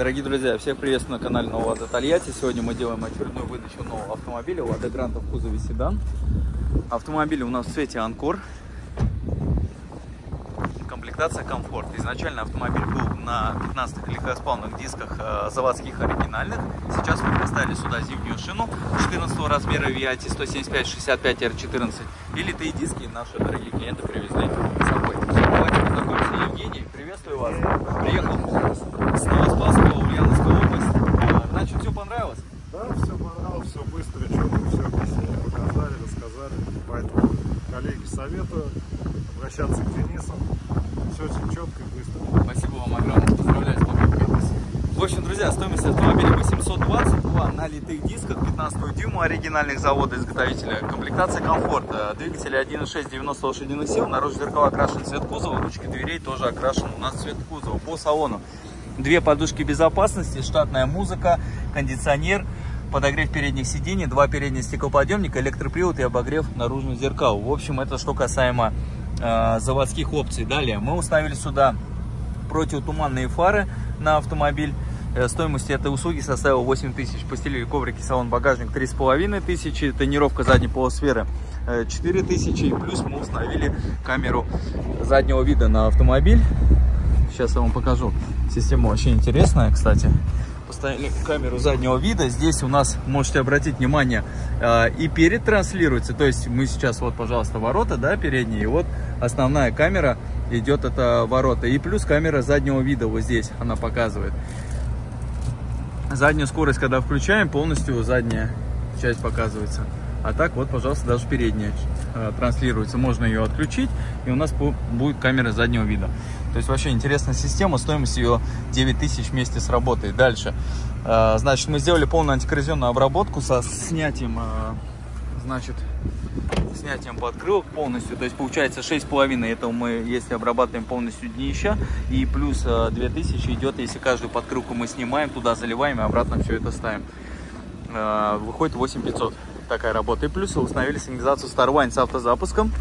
Дорогие друзья, всех приветствую на канале Нового Лада Тольятти. Сегодня мы делаем очередную выдачу нового автомобиля Лада Гранта в кузове седан. Автомобиль у нас в цвете Анкор. Комплектация комфорт. Изначально автомобиль был на 15 легкоспалных дисках э, заводских оригинальных. Сейчас мы поставили сюда зимнюю шину 14 размера VIT 175-65 R14 и литые диски наши дорогие клиенты привезли с собой. Давайте познакомимся. Евгений, приветствую вас. Приехал с Новоспасского, Ульяновская область. А, Значит, все понравилось? Да, все понравилось, все быстро, четко, все объяснили, рассказали. Поэтому коллеги советую обращаться к Денису. Все очень четко и быстро. Спасибо вам огромное. Поздравляю с покупкой. В общем, друзья, стоимость автомобиля 822 на литых дисках, 15 дюйма оригинальных завода изготовителя. Комплектация комфорт. Двигатель 1.6 90 лошадиных сил. Наружу зеркала окрашен цвет кузова. Ручки дверей тоже окрашен у нас цвет кузова. По салону. Две подушки безопасности, штатная музыка, кондиционер, подогрев передних сидений, два передних стеклоподъемника, электропривод и обогрев наружных зеркал. В общем, это что касаемо э, заводских опций. Далее мы установили сюда противотуманные фары на автомобиль. Э, Стоимость этой услуги составила 8 тысяч. Постелили коврики, салон, багажник 3,5 тысячи. Тонировка задней полусферы 4 тысячи. И плюс мы установили камеру заднего вида на автомобиль. Сейчас я вам покажу. Система очень интересная, кстати. Поставили камеру заднего вида. Здесь у нас, можете обратить внимание, э, и перед транслируется. То есть мы сейчас, вот, пожалуйста, ворота, да, передние. И вот основная камера идет это ворота. И плюс камера заднего вида вот здесь она показывает. Заднюю скорость, когда включаем, полностью задняя часть показывается. А так вот, пожалуйста, даже передняя э, транслируется. Можно ее отключить, и у нас бу- будет камера заднего вида. То есть вообще интересная система, стоимость ее 9000 вместе с работой. Дальше. Э, Значит, мы сделали полную антикоррозионную обработку со снятием, э, значит, снятием подкрылок полностью. То есть получается 6,5 это мы, если обрабатываем полностью днища. И плюс э, 2000 идет, если каждую подкрылку мы снимаем, туда заливаем и обратно все это ставим. Выходит 8500 такая работа. И плюс установили сигнализацию Starwine с автозапуском.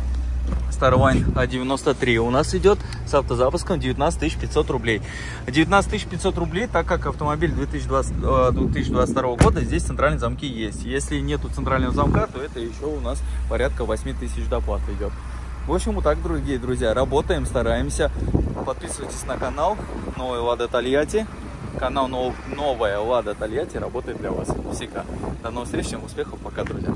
Starwine A93 у нас идет с автозапуском 19 500 рублей. 19 500 рублей, так как автомобиль 2020, э, 2022 года, здесь центральные замки есть. Если нету центрального замка, то это еще у нас порядка 8 тысяч доплаты идет. В общем, вот так, дорогие друзья, работаем, стараемся. Подписывайтесь на канал Новая Лада Тольятти. Канал Нов- Новая Лада Тольятти работает для вас всегда. До новых встреч, всем успехов, пока, друзья.